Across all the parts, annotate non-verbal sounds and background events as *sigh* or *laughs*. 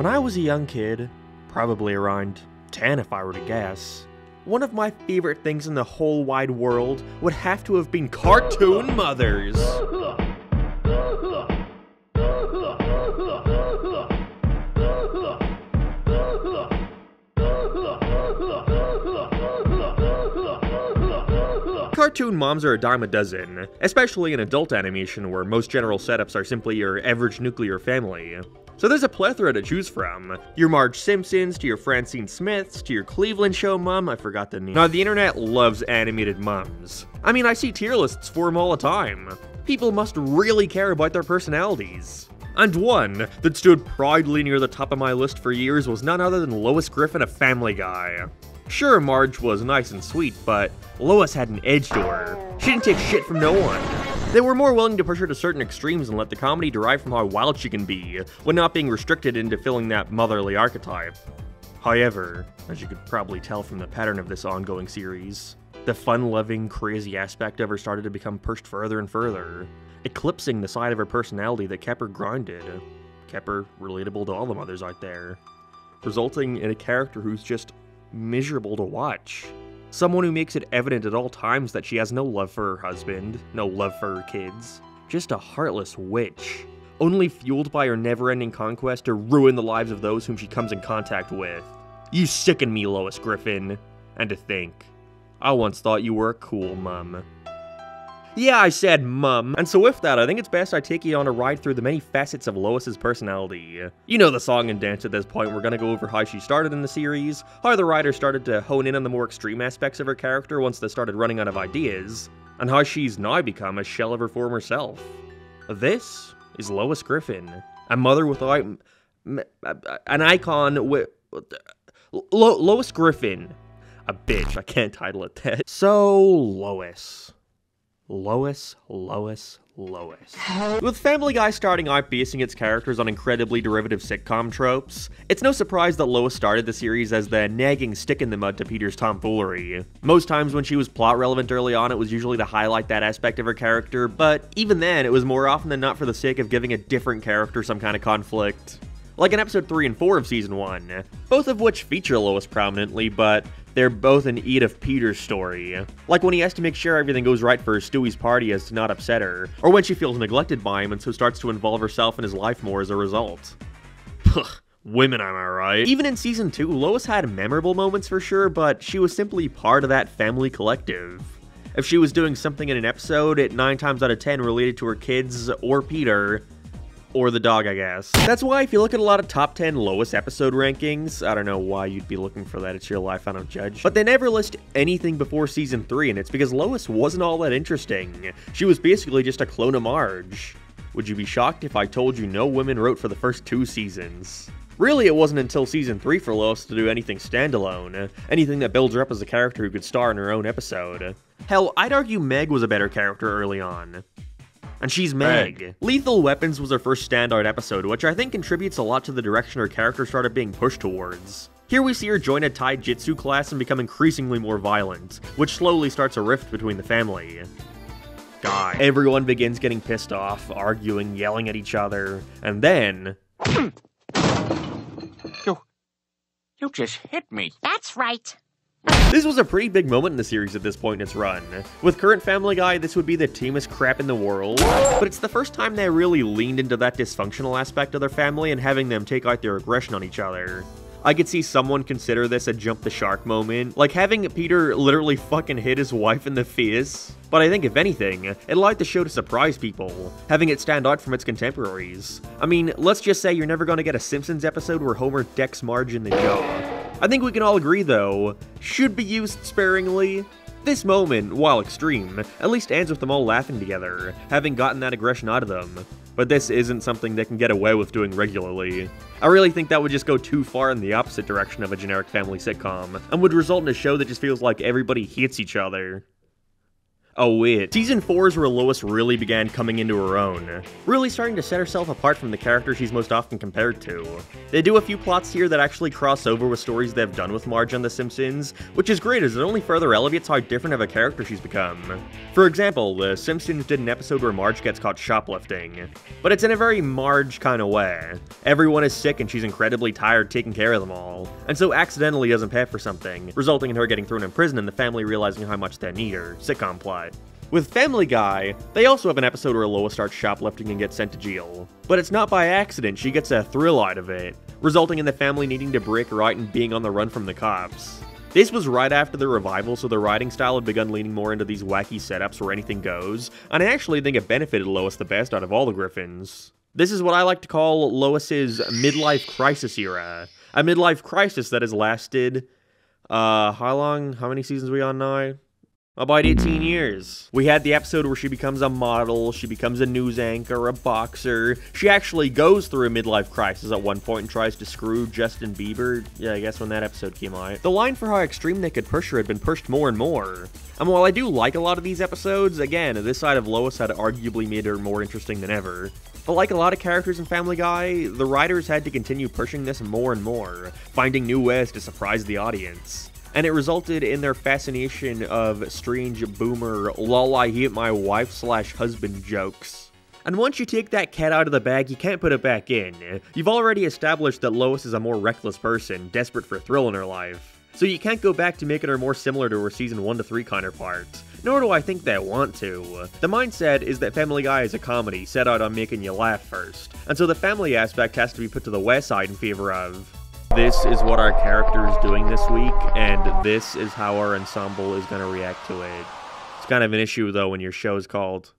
When I was a young kid, probably around 10 if I were to guess, one of my favorite things in the whole wide world would have to have been cartoon mothers. Cartoon moms are a dime a dozen, especially in adult animation where most general setups are simply your average nuclear family. So there's a plethora to choose from. Your Marge Simpsons, to your Francine Smiths, to your Cleveland Show mom, I forgot the name. Now, the internet loves animated mums. I mean, I see tier lists for them all the time. People must really care about their personalities. And one that stood proudly near the top of my list for years was none other than Lois Griffin of Family Guy. Sure, Marge was nice and sweet, but Lois had an edge to her. She didn't take shit from no one. They were more willing to push her to certain extremes and let the comedy derive from how wild she can be, when not being restricted into filling that motherly archetype. However, as you could probably tell from the pattern of this ongoing series, the fun-loving, crazy aspect of her started to become pushed further and further, eclipsing the side of her personality that kept her grounded, kept her relatable to all the mothers out there, resulting in a character who's just miserable to watch. Someone who makes it evident at all times that she has no love for her husband, no love for her kids, just a heartless witch, only fueled by her never-ending conquest to ruin the lives of those whom she comes in contact with. You sicken me, Lois Griffin. And to think, I once thought you were a cool mum. Yeah, I said mum. And so with that, I think it's best I take you on a ride through the many facets of Lois's personality. You know the song and dance at this point, we're gonna go over how she started in the series, how the writer started to hone in on the more extreme aspects of her character once they started running out of ideas, and how she's now become a shell of her former self. This is Lois Griffin, a mother without... an icon with... Lo Lois Griffin. A bitch, I can't title it that. So, Lois. Lois, Lois, Lois. With Family Guy starting out basing its characters on incredibly derivative sitcom tropes, it's no surprise that Lois started the series as the nagging stick in the mud to Peter's tomfoolery. Most times when she was plot relevant early on, it was usually to highlight that aspect of her character, but even then, it was more often than not for the sake of giving a different character some kind of conflict like in episode 3 and 4 of season 1, both of which feature Lois prominently, but they're both an Edith Peters story. Like when he has to make sure everything goes right for Stewie's party as to not upset her, or when she feels neglected by him and so starts to involve herself in his life more as a result. Puh. Women, am I right? Even in season 2, Lois had memorable moments for sure, but she was simply part of that family collective. If she was doing something in an episode, it 9 times out of 10 related to her kids or Peter, or the dog, I guess. That's why if you look at a lot of top 10 lowest episode rankings, I don't know why you'd be looking for that, it's your life, I don't judge. But they never list anything before season 3, and it's because Lois wasn't all that interesting. She was basically just a clone of Marge. Would you be shocked if I told you no women wrote for the first two seasons? Really, it wasn't until season 3 for Lois to do anything standalone, anything that builds her up as a character who could star in her own episode. Hell, I'd argue Meg was a better character early on and she's Meg. Meg. Lethal Weapons was her first standout episode, which I think contributes a lot to the direction her character started being pushed towards. Here we see her join a taijutsu class and become increasingly more violent, which slowly starts a rift between the family. Guy. Everyone begins getting pissed off, arguing, yelling at each other, and then... You... you just hit me. That's right. This was a pretty big moment in the series at this point in its run. With current Family Guy, this would be the teamest crap in the world, but it's the first time they really leaned into that dysfunctional aspect of their family and having them take out their aggression on each other. I could see someone consider this a jump the shark moment, like having Peter literally fucking hit his wife in the face. But I think if anything, it allowed the show to surprise people, having it stand out from its contemporaries. I mean, let's just say you're never gonna get a Simpsons episode where Homer decks Marge in the jaw. I think we can all agree, though, should be used sparingly. This moment, while extreme, at least ends with them all laughing together, having gotten that aggression out of them. But this isn't something they can get away with doing regularly. I really think that would just go too far in the opposite direction of a generic family sitcom, and would result in a show that just feels like everybody hates each other. Oh wait, season 4 is where Lois really began coming into her own, really starting to set herself apart from the character she's most often compared to. They do a few plots here that actually cross over with stories they've done with Marge on The Simpsons, which is great as it only further elevates how different of a character she's become. For example, The Simpsons did an episode where Marge gets caught shoplifting, but it's in a very Marge kind of way. Everyone is sick and she's incredibly tired taking care of them all, and so accidentally doesn't pay for something, resulting in her getting thrown in prison and the family realizing how much they need her. Sitcom plot. With Family Guy, they also have an episode where Lois starts shoplifting and gets sent to jail. But it's not by accident, she gets a thrill out of it, resulting in the family needing to break right and being on the run from the cops. This was right after the revival, so the writing style had begun leaning more into these wacky setups where anything goes, and I actually think it benefited Lois the best out of all the Griffins. This is what I like to call Lois's midlife crisis era. A midlife crisis that has lasted, uh, how long? How many seasons are we on now? About 18 years. We had the episode where she becomes a model, she becomes a news anchor, a boxer. She actually goes through a midlife crisis at one point and tries to screw Justin Bieber. Yeah, I guess when that episode came out. The line for how extreme they could push her had been pushed more and more. And while I do like a lot of these episodes, again, this side of Lois had arguably made her more interesting than ever. But like a lot of characters in Family Guy, the writers had to continue pushing this more and more, finding new ways to surprise the audience and it resulted in their fascination of strange boomer lol I hate my wife slash husband jokes. And once you take that cat out of the bag, you can't put it back in. You've already established that Lois is a more reckless person, desperate for thrill in her life. So you can't go back to making her more similar to her season 1 to 3 counterparts. Nor do I think they want to. The mindset is that Family Guy is a comedy set out on making you laugh first, and so the family aspect has to be put to the west side in favor of this is what our character is doing this week, and this is how our ensemble is going to react to it. It's kind of an issue, though, when your show is called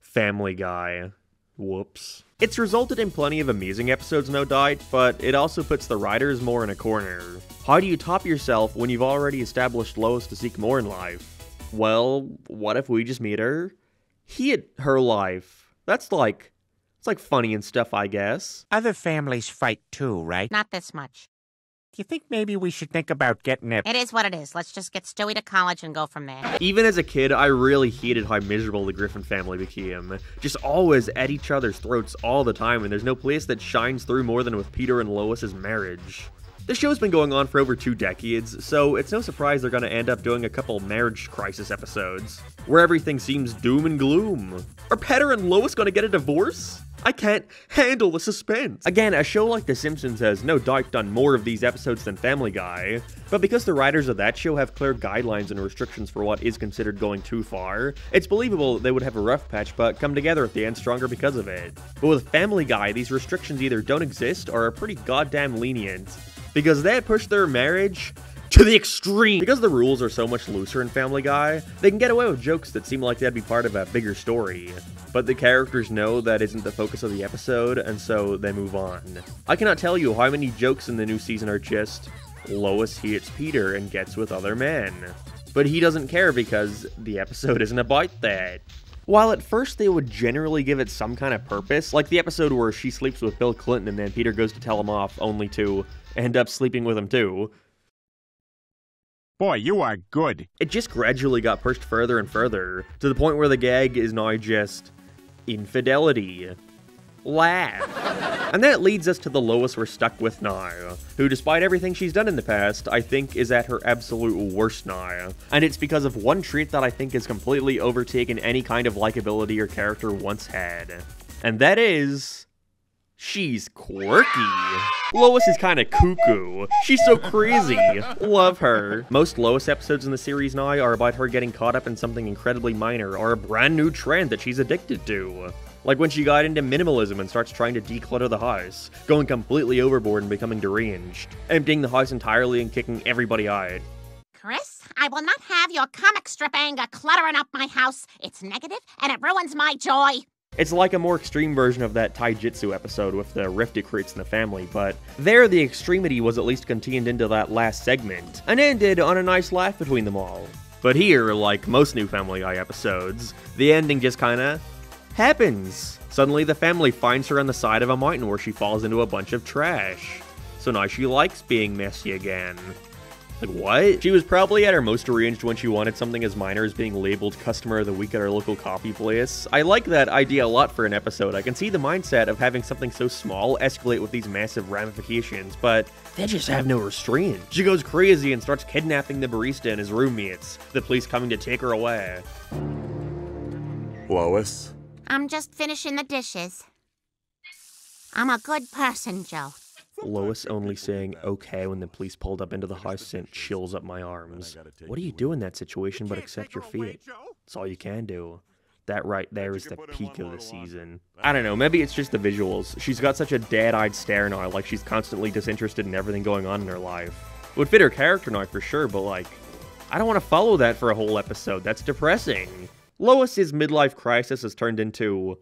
Family Guy. Whoops. It's resulted in plenty of amazing episodes, no doubt, but it also puts the writers more in a corner. How do you top yourself when you've already established Lois to seek more in life? Well, what if we just meet her? He her life. That's like it's like funny and stuff, I guess. Other families fight too, right? Not this much. Do you think maybe we should think about getting it? It is what it is. Let's just get Stewie to college and go from there. Even as a kid, I really hated how miserable the Griffin family became. Just always at each other's throats all the time, and there's no place that shines through more than with Peter and Lois's marriage. The show's been going on for over two decades, so it's no surprise they're gonna end up doing a couple marriage crisis episodes, where everything seems doom and gloom. Are Peter and Lois gonna get a divorce? I can't handle the suspense. Again, a show like The Simpsons has no doubt done more of these episodes than Family Guy, but because the writers of that show have clear guidelines and restrictions for what is considered going too far, it's believable they would have a rough patch but come together at the end stronger because of it. But with Family Guy, these restrictions either don't exist or are pretty goddamn lenient. Because they pushed their marriage to the extreme. Because the rules are so much looser in Family Guy, they can get away with jokes that seem like they'd be part of a bigger story. But the characters know that isn't the focus of the episode, and so they move on. I cannot tell you how many jokes in the new season are just Lois hits Peter and gets with other men. But he doesn't care because the episode isn't about that. While at first they would generally give it some kind of purpose, like the episode where she sleeps with Bill Clinton and then Peter goes to tell him off only to end up sleeping with him too, Boy, you are good. It just gradually got pushed further and further, to the point where the gag is now just infidelity. Laugh. *laughs* and that leads us to the Lois we're stuck with now, who, despite everything she's done in the past, I think is at her absolute worst now. And it's because of one trait that I think has completely overtaken any kind of likability her character once had. And that is She's quirky. Lois is kind of cuckoo. She's so crazy. Love her. Most Lois episodes in the series now are about her getting caught up in something incredibly minor or a brand new trend that she's addicted to. Like when she got into minimalism and starts trying to declutter the house, going completely overboard and becoming deranged, emptying the house entirely and kicking everybody out. Chris, I will not have your comic strip anger cluttering up my house. It's negative and it ruins my joy. It's like a more extreme version of that Taijitsu episode with the rift it creates in the family, but there the extremity was at least contained into that last segment, and ended on a nice laugh between them all. But here, like most new Family Guy episodes, the ending just kinda happens. Suddenly the family finds her on the side of a mountain where she falls into a bunch of trash. So now she likes being messy again. Like, what? She was probably at her most deranged when she wanted something as minor as being labeled Customer of the Week at her local coffee place. I like that idea a lot for an episode. I can see the mindset of having something so small escalate with these massive ramifications, but they just have no restraint. She goes crazy and starts kidnapping the barista and his roommates, the police coming to take her away. Lois? I'm just finishing the dishes. I'm a good person, Joe. Lois only saying okay when the police pulled up into the house sent chills up my arms. What do you do in that situation but accept your fate? It's all you can do. That right there is the peak of the season. I don't know, maybe it's just the visuals. She's got such a dead-eyed stare now, like she's constantly disinterested in everything going on in her life. It Would fit her character now for sure, but like, I don't want to follow that for a whole episode. That's depressing. Lois's midlife crisis has turned into,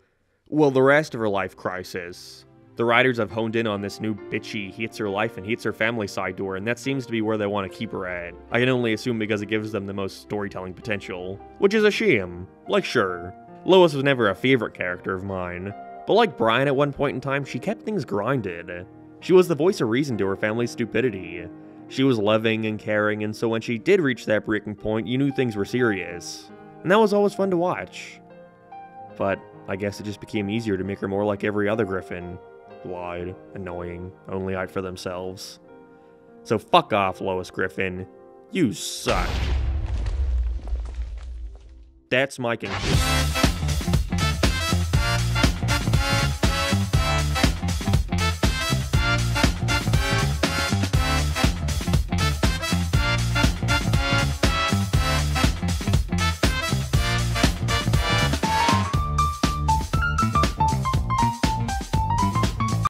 well, the rest of her life crisis. The writers have honed in on this new bitchy, hates her life and hates her family side her, and that seems to be where they want to keep her at. I can only assume because it gives them the most storytelling potential. Which is a shame. Like, sure, Lois was never a favorite character of mine, but like Brian at one point in time, she kept things grinded. She was the voice of reason to her family's stupidity. She was loving and caring, and so when she did reach that breaking point, you knew things were serious. And that was always fun to watch. But I guess it just became easier to make her more like every other Griffin wide, annoying, only out for themselves. So fuck off, Lois Griffin. You suck. That's my conclusion.